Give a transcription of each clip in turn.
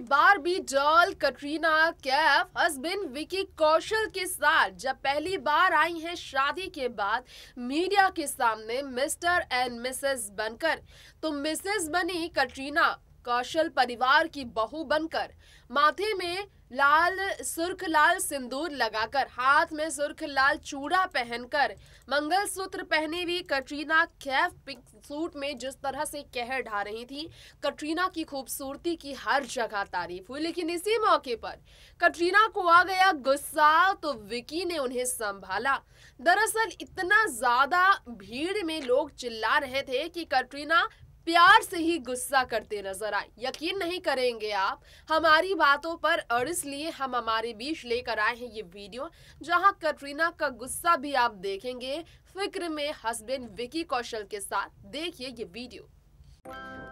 Barbie doll, Katrina, Kaif, husband Vicky Kaushal के साथ जब पहली बार आई हैं शादी के बाद मीडिया के सामने मिस्टर एंड मिसेस बनकर तो मिसेस बनी कटरीना। कौशल परिवार की बहू बनकर माथे में लाल सुर्ख लाल सिंदूर लगाकर, हाथ में सुर्ख लाल चूड़ा पहनकर मंगलसूत्र पहनी हुई कटरीना कैफ पिंक सूट में जिस तरह से कहर ढा रही थी, कटरीना की खूबसूरती की हर जगह तारीफ़ हुई। लेकिन इसी मौके पर कटरीना को आ गया गुस्सा तो विकी ने उन्हें संभाला। दरअसल इतना ज़्यादा भीड़ में लोग चिल्ला रहे थे कि कटरीना प्यार से ही गुस्सा करते नज़र आए। यकीन नहीं करेंगे आप, हमारी बातों पर और इसलिए हम हमारे बीच लेकर आए हैं ये वीडियो, जहाँ कटरीना का गुस्सा भी आप देखेंगे। फ़िक्र में हस्बैंड विकी कौशल के साथ। देखिए ये वीडियो।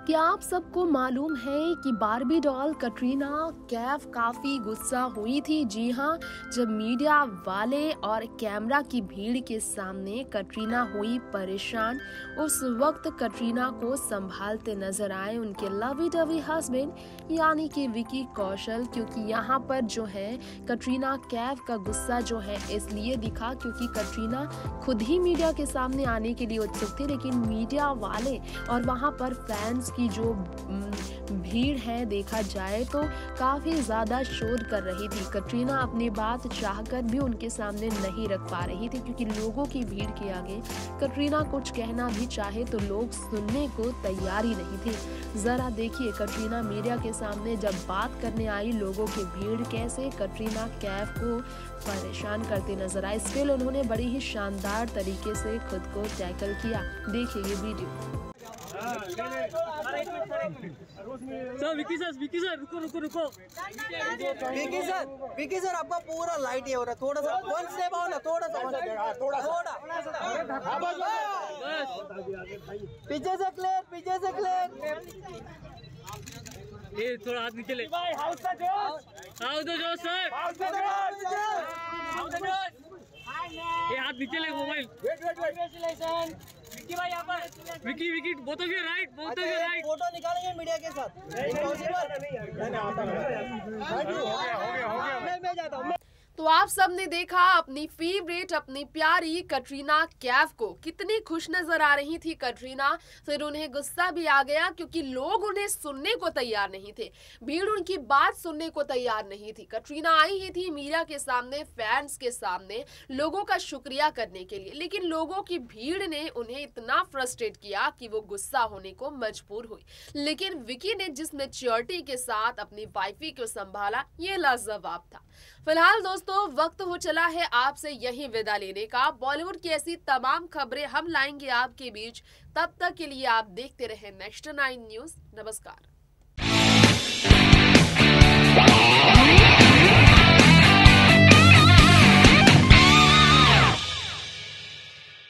क्या आप सबको मालूम है कि बारबी डॉल कटरीना कैफ काफ़ी गुस्सा हुई थी? जी हाँ जब मीडिया वाले और कैमरा की भीड़ के सामने कटरीना हुई परेशान, उस वक्त कटरीना को संभालते नज़र आए उनके लवी डवी हस्बैंड यानी कि विकी कौशल, क्योंकि यहाँ पर जो है, कटरीना कैफ का गुस्सा जो है, इसलिए दिखा क्योंकि कटरीना खुद ही मीडिया के सामने आने के लिए उत्सुक थी, लेकिन मीडिया वाले और वहाँ पर फैंस की जो भीड़ है देखा जाए तो काफ़ी ज़्यादा शोध कर रही थी। कटरीना अपनी बात चाहकर भी उनके सामने नहीं रख पा रही थी क्योंकि लोगों की भीड़ के आगे कटरीना कुछ कहना भी चाहे तो लोग सुनने को तैयार ही नहीं थे। ज़रा देखिए कटरीना मीडिया के सामने जब बात करने आई लोगों की भीड़ कैसे कटरीना कैफ को परेशान करते नज़र आए स्टिल उन्होंने बड़ी ही शानदार तरीके से खुद को टैकल किया। देखिए ये video. Sir Vicky sir Vicky sir रुको रुको रुको। विकी सर विकी सर आपका पूरा लाइट ये हो रहा है। थोड़ा सा वन स्टेप आओ ना थोड़ा सा थोड़ा थोड़ा। पीछे से क्लियर पीछे से क्लियर ये थोड़ा हाथ नीचे ले। आओ तो जो सर। हाउस का जोश हाउस का जोश ये हाथ नीचे ले मोबाइल। विकी भाई यहाँ पर। Vicky Vicky both of right both of your right photo निकालेंगे मीडिया के साथ। इम्पॉसिबल मैं जाता हूँ तो आप सबने देखा अपनी फेवरेट अपनी प्यारी कटरीना कैफ को। कितनी खुश नज़र आ रही थी कटरीना। फिर उन्हें गुस्सा भी आ गया क्योंकि लोग उन्हें सुनने को तैयार नहीं थे। भीड़ उनकी बात सुनने को तैयार नहीं थी। कटरीना आई ही थी मीडिया के सामने फैंस के सामने, लोगों का शुक्रिया करने के लिए। लेकिन लोगों की भीड़ ने उन्हें इतना फ्रस्ट्रेट किया कि वो गुस्सा होने को मजबूर हुई। लेकिन विकी ने जिस मेच्योरिटी के साथ अपनी वाइफी को संभाला, ये लाजवाब था। फ़िलहाल दोस्तों वक्त हो चला है आपसे यही विदा लेने का। बॉलीवुड की ऐसी तमाम खबरें हम लाएँगे आपके बीच। तब तक के लिए आप देखते रहे नेक्स्ट नाइन न्यूज़। नमस्कार।